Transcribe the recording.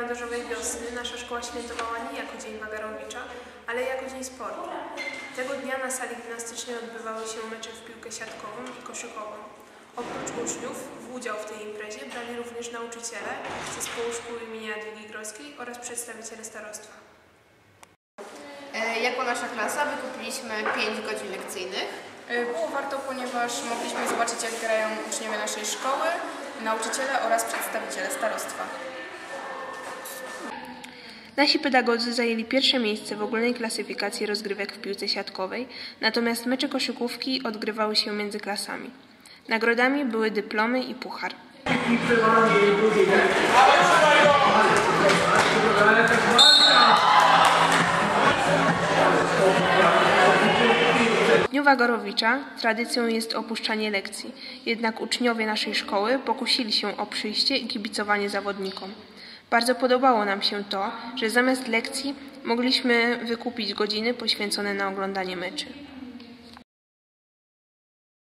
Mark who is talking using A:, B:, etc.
A: kalendarzowej wiosny nasza szkoła świętowała nie jako Dzień Wagarowicza, ale jako Dzień Sportu. Tego dnia na sali gimnastycznej odbywały się mecze w piłkę siatkową i koszykową. Oprócz uczniów w udział w tej imprezie brali również nauczyciele zespołu szkół imienia Jadwigi Grodzkiej oraz przedstawiciele starostwa.
B: E, Jako nasza klasa wykupiliśmy 5 godzin lekcyjnych.
C: Y, Było warto, ponieważ mogliśmy zobaczyć, jak grają uczniowie naszej szkoły, nauczyciele oraz przedstawiciele starostwa.
A: Nasi pedagodzy zajęli pierwsze miejsce w ogólnej klasyfikacji rozgrywek w piłce siatkowej, natomiast mecze koszykówki odgrywały się między klasami. Nagrodami były dyplomy i puchar. W Dniu Wagarowicza tradycją jest opuszczanie lekcji, jednak uczniowie naszej szkoły pokusili się o przyjście i kibicowanie zawodnikom. Bardzo podobało nam się to, że zamiast lekcji mogliśmy wykupić godziny poświęcone na oglądanie meczy.